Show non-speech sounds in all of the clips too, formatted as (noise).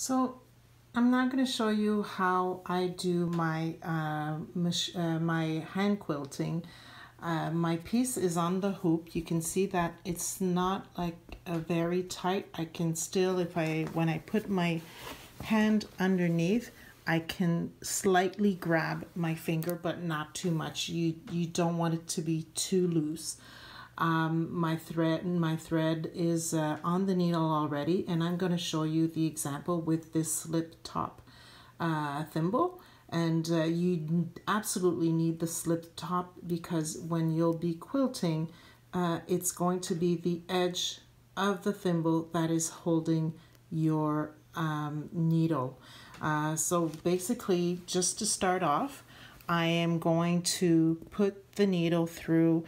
So I'm not going to show you how I do my uh, uh, my hand quilting. Uh, my piece is on the hoop. You can see that it's not like a very tight. I can still, if I, when I put my hand underneath, I can slightly grab my finger, but not too much. You, you don't want it to be too loose. Um, my thread my thread is uh, on the needle already and I'm going to show you the example with this slip top uh, thimble. And uh, you absolutely need the slip top because when you'll be quilting uh, it's going to be the edge of the thimble that is holding your um, needle. Uh, so basically just to start off I am going to put the needle through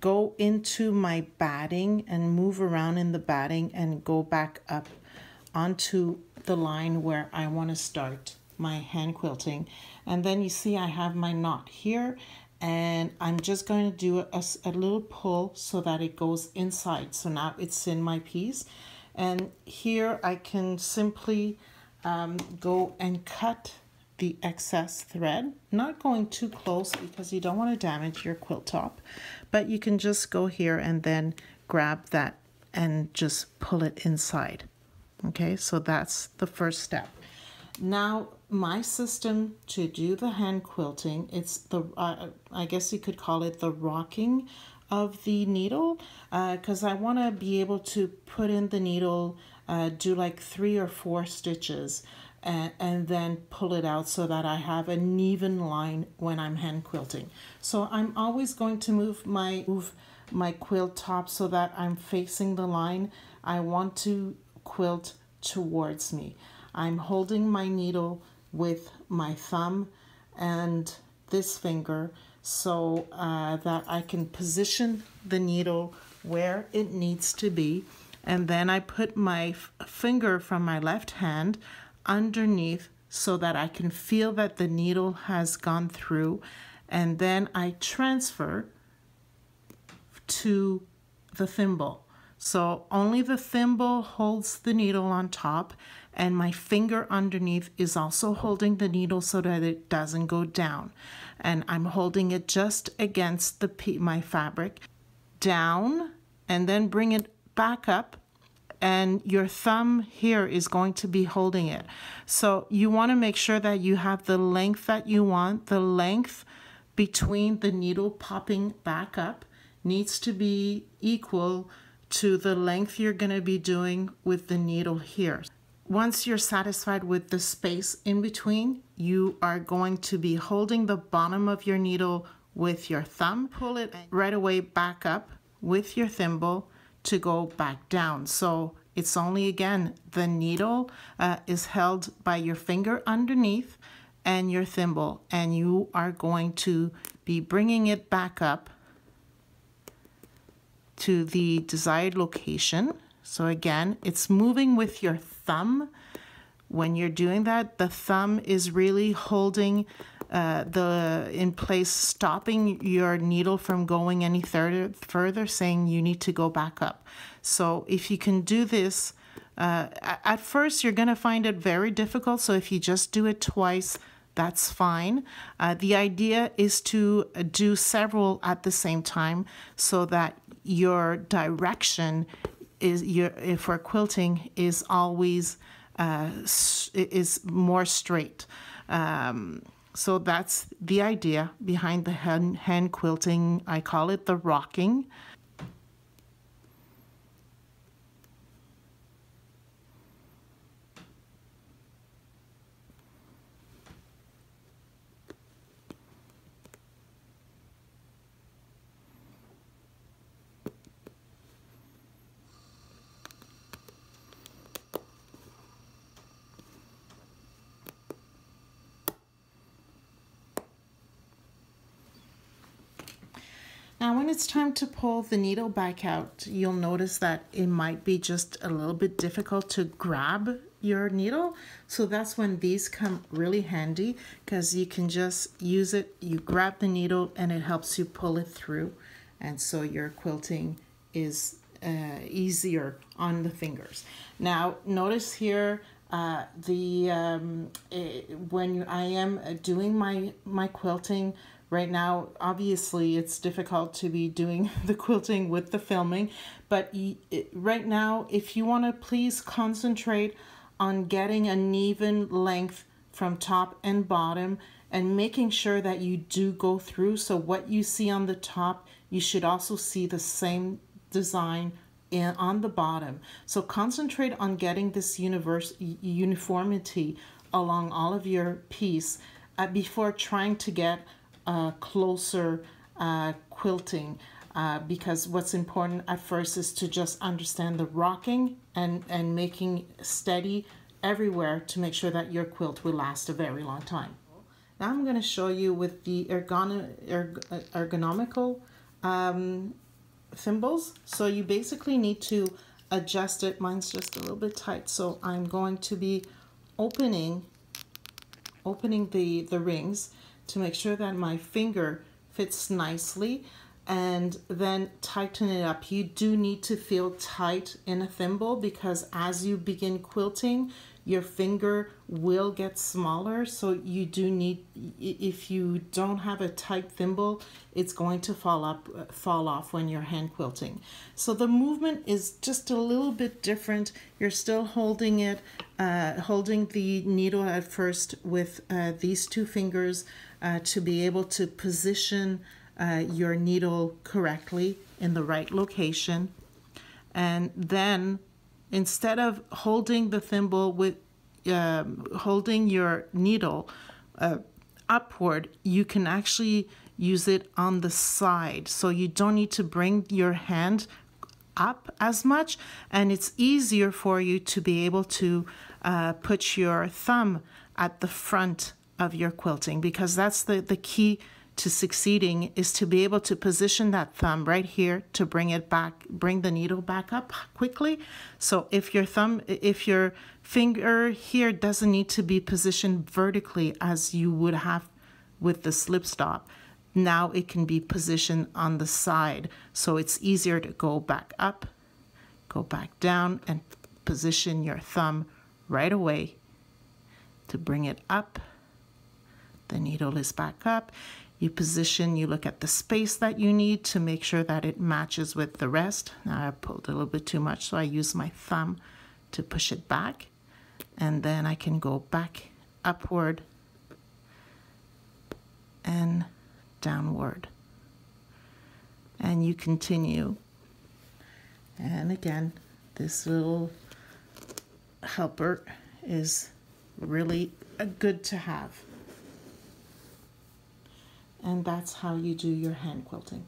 go into my batting and move around in the batting and go back up onto the line where I want to start my hand quilting. And then you see I have my knot here and I'm just going to do a, a little pull so that it goes inside. So now it's in my piece. And here I can simply um, go and cut the excess thread not going too close because you don't want to damage your quilt top but you can just go here and then grab that and just pull it inside. Okay, so that's the first step. Now, my system to do the hand quilting, it's the, uh, I guess you could call it the rocking of the needle because uh, I want to be able to put in the needle, uh, do like three or four stitches and, and then pull it out so that I have an even line when I'm hand quilting. So I'm always going to move my move my quilt top so that I'm facing the line. I want to quilt towards me. I'm holding my needle with my thumb and this finger so uh, that I can position the needle where it needs to be. And then I put my finger from my left hand underneath so that I can feel that the needle has gone through and then I transfer to the thimble. So only the thimble holds the needle on top and my finger underneath is also holding the needle so that it doesn't go down. And I'm holding it just against the my fabric down and then bring it back up and your thumb here is going to be holding it. So you want to make sure that you have the length that you want. The length between the needle popping back up needs to be equal to the length you're going to be doing with the needle here. Once you're satisfied with the space in between, you are going to be holding the bottom of your needle with your thumb. Pull it right away back up with your thimble to go back down. So it's only again, the needle uh, is held by your finger underneath and your thimble and you are going to be bringing it back up to the desired location. So again, it's moving with your thumb. When you're doing that, the thumb is really holding uh, the in place, stopping your needle from going any further, further, saying you need to go back up. So if you can do this, uh, at first you're going to find it very difficult. So if you just do it twice, that's fine. Uh, the idea is to do several at the same time so that your direction is your for quilting is always uh, is more straight. Um, so that's the idea behind the hand, hand quilting. I call it the rocking. Now when it's time to pull the needle back out, you'll notice that it might be just a little bit difficult to grab your needle. So that's when these come really handy because you can just use it, you grab the needle and it helps you pull it through. And so your quilting is uh, easier on the fingers. Now notice here Uh, the um, eh, when I am doing my my quilting right now, obviously it's difficult to be doing (laughs) the quilting with the filming, but right now, if you want to please concentrate on getting an even length from top and bottom and making sure that you do go through. So what you see on the top, you should also see the same design in, on the bottom. So concentrate on getting this universe uniformity along all of your piece uh, before trying to get uh, closer uh, quilting. Uh, because what's important at first is to just understand the rocking and, and making steady everywhere to make sure that your quilt will last a very long time. Now I'm going to show you with the ergon erg ergonomical um, thimbles. So you basically need to adjust it. Mine's just a little bit tight. So I'm going to be opening opening the, the rings to make sure that my finger fits nicely and then tighten it up. You do need to feel tight in a thimble because as you begin quilting, your finger will get smaller. So you do need, if you don't have a tight thimble, it's going to fall up, fall off when you're hand quilting. So the movement is just a little bit different. You're still holding it, uh, holding the needle at first with uh, these two fingers uh, to be able to position uh, your needle correctly in the right location. And then instead of holding the thimble with uh, holding your needle uh, upward, you can actually use it on the side. So you don't need to bring your hand up as much and it's easier for you to be able to uh, put your thumb at the front of your quilting because that's the, the key to succeeding is to be able to position that thumb right here to bring it back, bring the needle back up quickly. So if your thumb, if your finger here doesn't need to be positioned vertically as you would have with the slip stop, now it can be positioned on the side. So it's easier to go back up, go back down and position your thumb right away to bring it up. The needle is back up. You position, you look at the space that you need to make sure that it matches with the rest. Now I pulled a little bit too much, so I use my thumb to push it back. And then I can go back upward and downward. And you continue. And again, this little helper is really good to have and that's how you do your hand quilting.